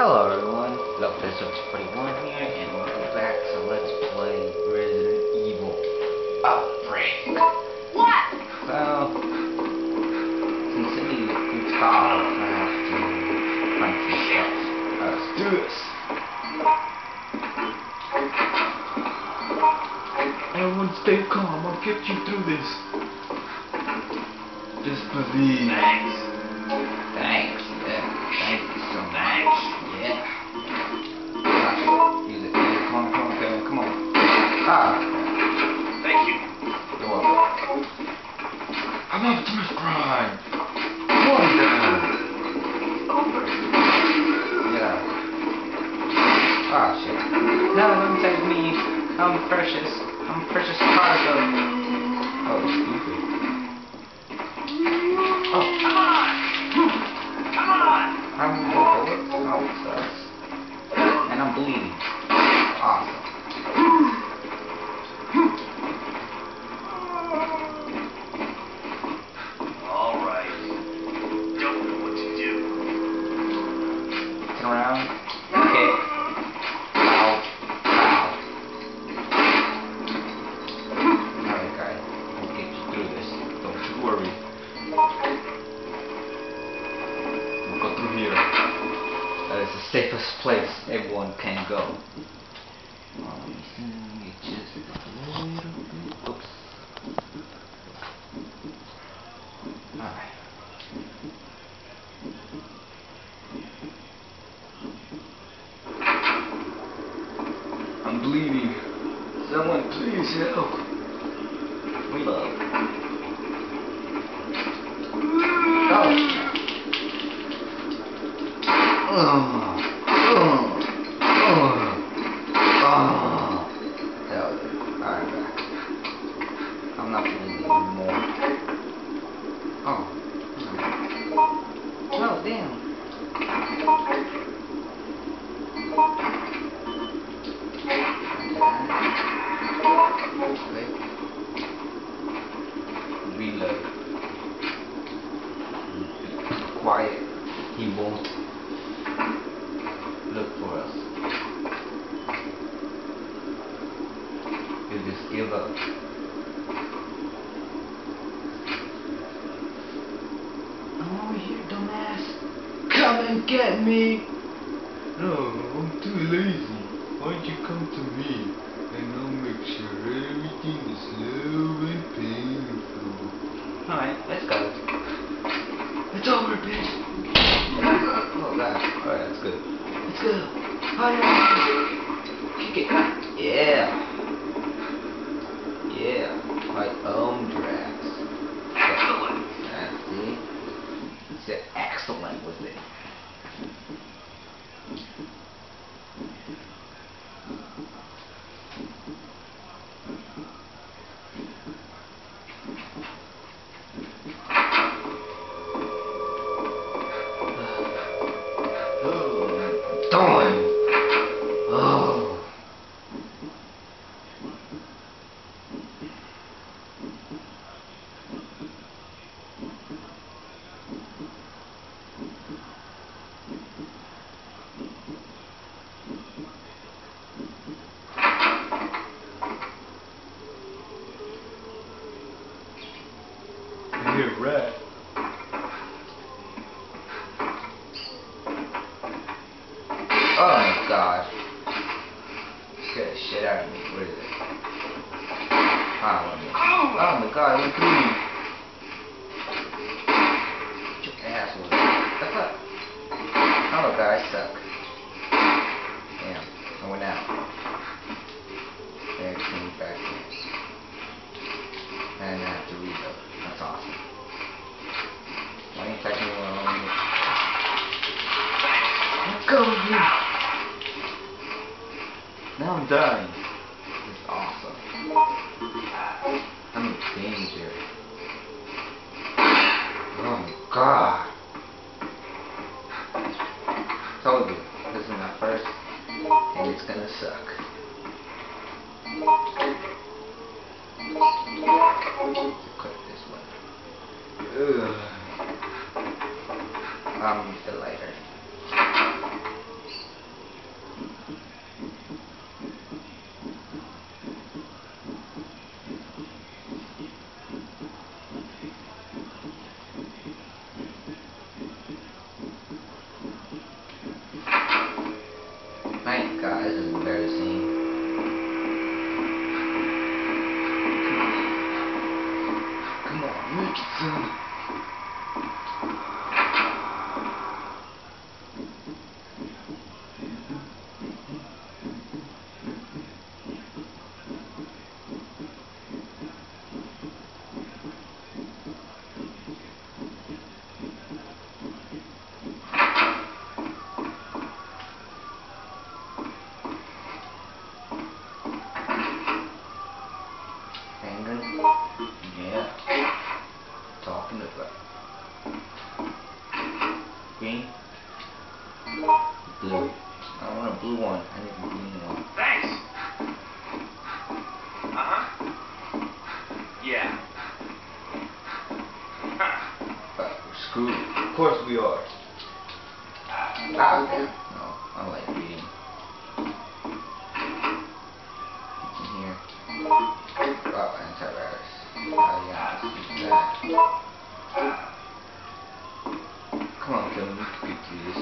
Hello everyone, Lopez41 here, and welcome back to Let's Play Resident Evil Outbreak. What? Well, since Cindy is called, I have to find some stuff. Uh, let's do this. Everyone stay calm, I'll get you through this. Just believe. Thanks. Thanks, Ah, Thank you. you're welcome. I'm Optimus Prime. Wonder. Yeah. Ah, shit. No, don't take me. I'm precious. I'm precious cargo. Oh, stupid. Around. Okay. Ow. Ow. Alright, guys. We'll get you through this. Don't you worry. We'll go through here. That is the safest place everyone can go. Oh, let me see. Just a little bit. Oops. Alright. I'm bleeding. Someone please help. We love. Oh. Oh. Oh. Oh. Oh. Hell yeah. Alright, back. I'm not bleeding anymore. Oh. Oh, damn. Reload. Quiet. He won't look for us. He'll just give up. I'm over here, dumbass. Come and get me. No, I'm too lazy. Why don't you come to me and I'll make sure everything is slow and painful. Alright, let's go. It's over, bitch. Oh god. Alright, that's good. Let's go. Fire. Kick it. Yeah. Yeah. My own drags. Excellent. Yeah, see? He said excellent with it. Oh, Done. Oh. You're right. Oh my god. Scared the shit out of me. What is it? Oh, oh my god, it went through me. Get your asshole. What's up? Hello guys, suck. Damn, I went out. There came back in. And I have to reload. That's awesome. Why ain't taking me along? Let's go here. Is awesome. I'm in danger. Oh my god. Told you, this is my first, and it's gonna suck. course we are. Ah, no, I like reading. In here. Oh, antivirus. Oh, yeah, Come on, Kevin, you can do this.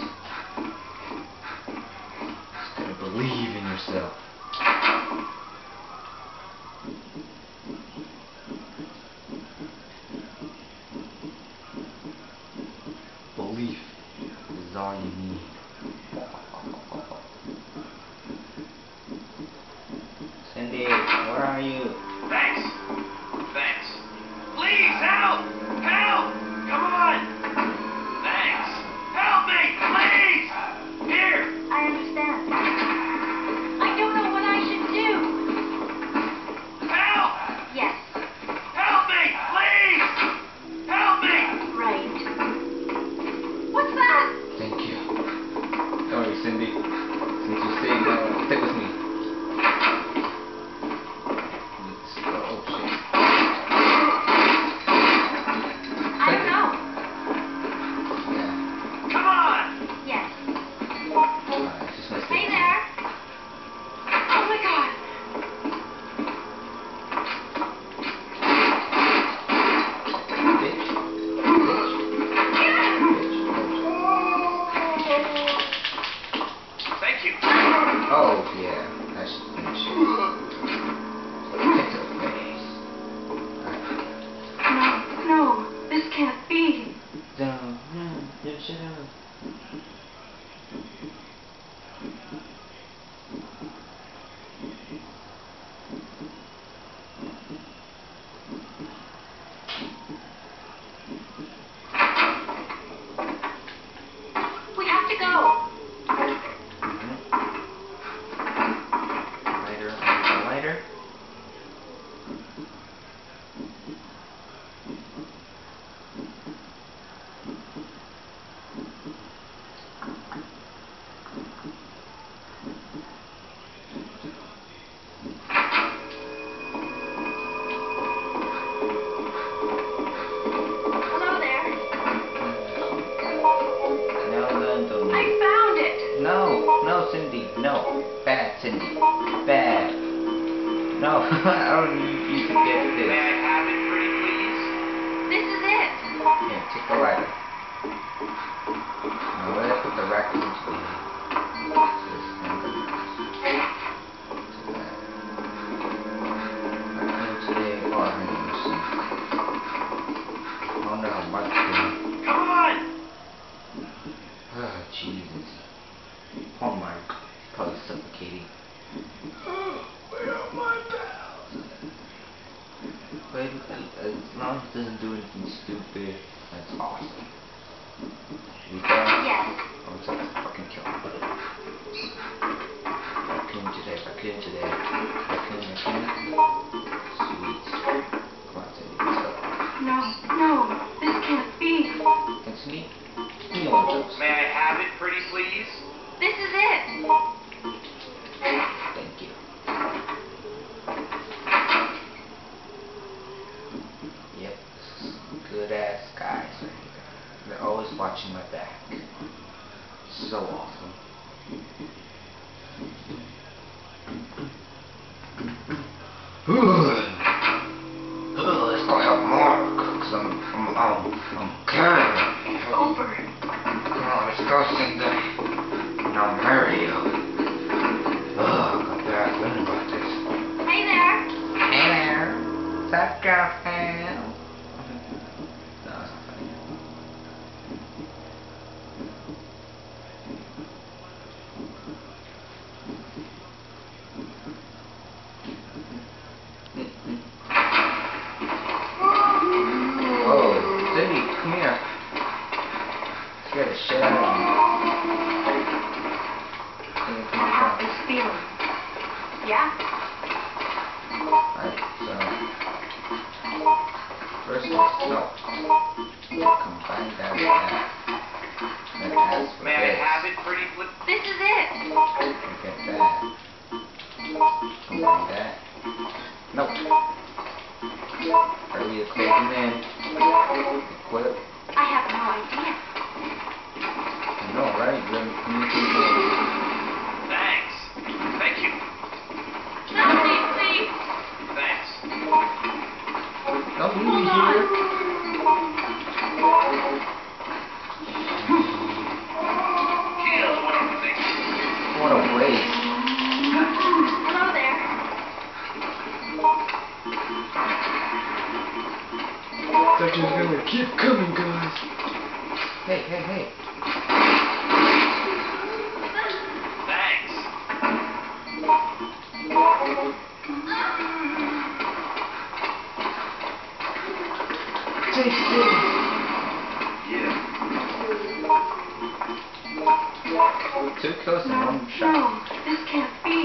Just gotta believe in yourself. doesn't do anything stupid. That's awesome. Yeah. Oh, I was like, fucking kill him. I came today, I came today. I couldn't, I couldn't. Sweet. Come on, Sandy, what's up? No, no, this can't be. That's me. You. May I have it, pretty please? This is it. Combine that with that. That has May this. I have it pretty with This is it! Look at that. Combine that. Nope. Are we closing in? Equip. Thanks. Take this. Yeah. Two kills in one No, this can't be.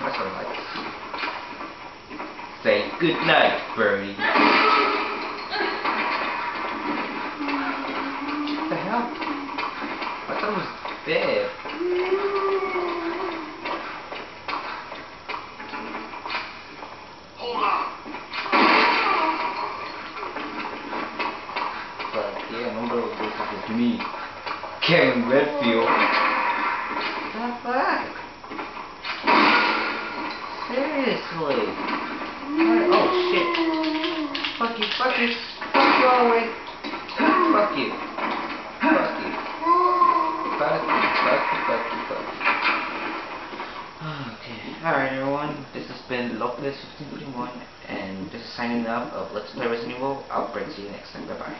That's what I like to see. Say good night, birdie. What the hell? I thought it was dead. Hold on. But yeah, number of this is me, Kevin Redfield. The fuck? Seriously? What- Oh shit. Fuck you, fuck you, fuck you alright. Fuck you. Fuck you. Fuck you, fuck you, fuck you, fuck you. Okay, alright everyone, this has been Lopez1521 and this is signing off of Let's Play Resident Evil. I'll bring to you next time, bye bye.